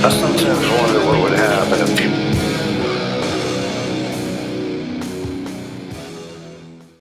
I sometimes wonder